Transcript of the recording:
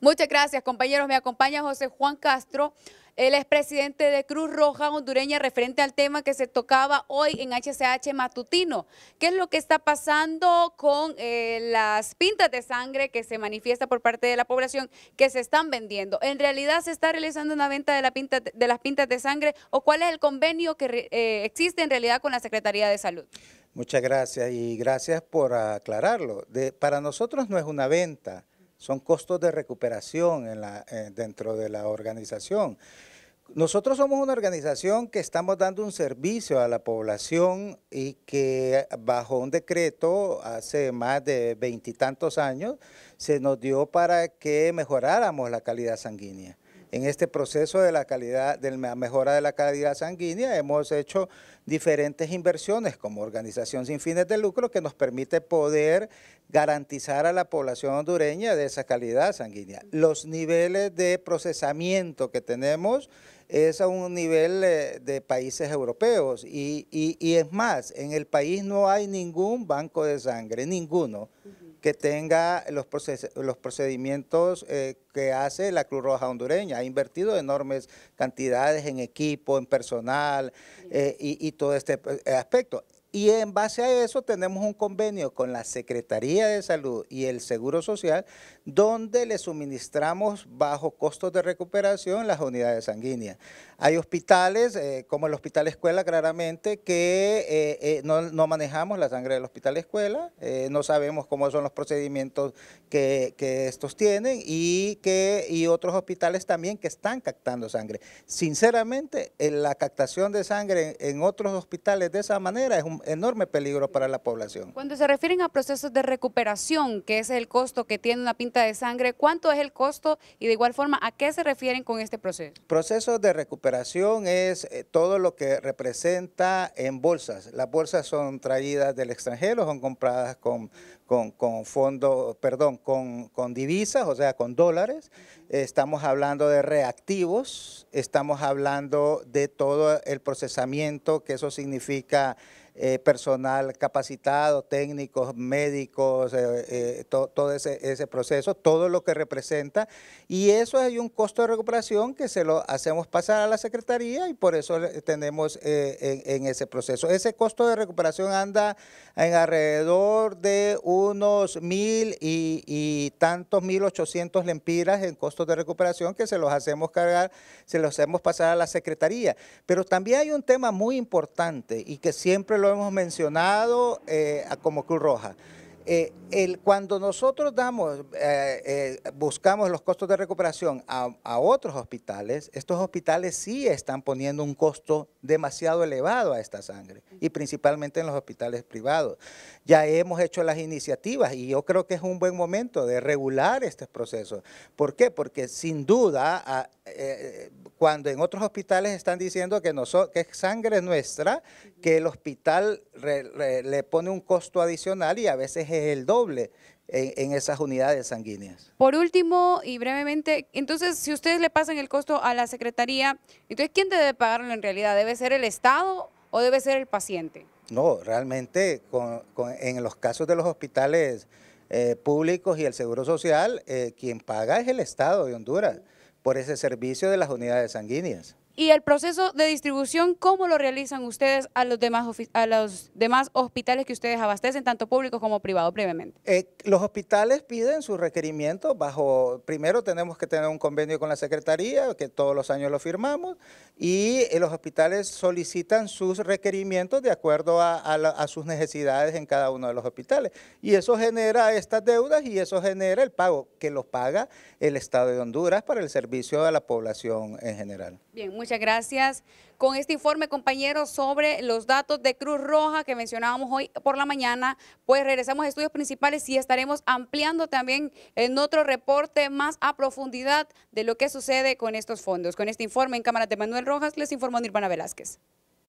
Muchas gracias, compañeros. Me acompaña José Juan Castro. Él es presidente de Cruz Roja Hondureña referente al tema que se tocaba hoy en HCH Matutino. ¿Qué es lo que está pasando con eh, las pintas de sangre que se manifiesta por parte de la población que se están vendiendo? ¿En realidad se está realizando una venta de, la pinta, de las pintas de sangre o cuál es el convenio que eh, existe en realidad con la Secretaría de Salud? Muchas gracias y gracias por aclararlo. De, para nosotros no es una venta son costos de recuperación eh, dentro de la organización. Nosotros somos una organización que estamos dando un servicio a la población y que bajo un decreto hace más de veintitantos años se nos dio para que mejoráramos la calidad sanguínea. En este proceso de la calidad, de la mejora de la calidad sanguínea, hemos hecho diferentes inversiones como organización sin fines de lucro que nos permite poder garantizar a la población hondureña de esa calidad sanguínea. Los niveles de procesamiento que tenemos es a un nivel eh, de países europeos y, es más, en el país no hay ningún banco de sangre, ninguno que tenga los, los procedimientos eh, que hace la Cruz Roja hondureña. Ha invertido enormes cantidades en equipo, en personal eh, y, y, todo este aspecto. Y en base a eso tenemos un convenio con la Secretaría de Salud y el Seguro Social, donde le suministramos bajo costos de recuperación las unidades sanguíneas. Hay hospitales, eh, como el Hospital Escuela claramente, que eh, eh, no, manejamos la sangre del Hospital Escuela, no sabemos cómo son los procedimientos que, estos tienen y, que, y otros hospitales también que están captando sangre. Sinceramente, la captación de sangre en otros hospitales de esa manera es un enorme peligro para la población. Cuando se refieren a procesos de recuperación, que es el costo que tiene una pinta de sangre, ¿cuánto es el costo y de igual forma a qué se refieren con este proceso? Proceso de recuperación es eh, todo lo que representa en bolsas. Las bolsas son traídas del extranjero, son compradas con, con, con fondos, perdón, con, con divisas, o sea, con dólares. Estamos hablando de reactivos, estamos hablando de todo el procesamiento que eso significa eh, personal capacitado, técnicos, médicos, eh, eh, todo ese, proceso, todo lo que representa. Y eso hay un costo de recuperación que se lo hacemos pasar a la Secretaría y por eso tenemos en, ese proceso. Ese costo de recuperación anda en alrededor de unos mil y, y tantos mil ochocientos lempiras en costos de recuperación que se los hacemos cargar, se los hacemos pasar a la Secretaría. Pero también hay un tema muy importante y que siempre lo hemos mencionado eh, como Cruz Roja. Eh, cuando nosotros damos, eh, buscamos los costos de recuperación a, a, otros hospitales, estos hospitales sí están poniendo un costo demasiado elevado a esta sangre y principalmente en los hospitales privados. Ya hemos hecho las iniciativas y yo creo que es un buen momento de regular este proceso. ¿Por qué? Porque sin duda cuando en otros hospitales están diciendo que, que es sangre nuestra, que el hospital le pone un costo adicional y a veces es el doble. En, esas unidades sanguíneas. Por último y brevemente, entonces si ustedes le pasan el costo a la Secretaría, entonces ¿quién debe pagarlo en realidad? ¿Debe ser el Estado o debe ser el paciente? No, realmente en los casos de los hospitales eh, públicos y el Seguro Social, eh, quien paga es el Estado de Honduras por ese servicio de las unidades sanguíneas. ¿Y el proceso de distribución, cómo lo realizan ustedes a los demás, a los demás hospitales que ustedes abastecen, tanto públicos como privados, brevemente? Eh, los hospitales piden sus requerimientos bajo, primero tenemos que tener un convenio con la Secretaría, que todos los años lo firmamos, y eh, los hospitales solicitan sus requerimientos de acuerdo a, a sus necesidades en cada uno de los hospitales. Y eso genera estas deudas y eso genera el pago, que lo paga el Estado de Honduras para el servicio a la población en general. Bien, muchas gracias. Con este informe, compañeros, sobre los datos de Cruz Roja que mencionábamos hoy por la mañana, pues regresamos a estudios principales y estaremos ampliando también en otro reporte más a profundidad de lo que sucede con estos fondos. Con este informe en cámara de Manuel Rojas, les informó Nirvana Velázquez.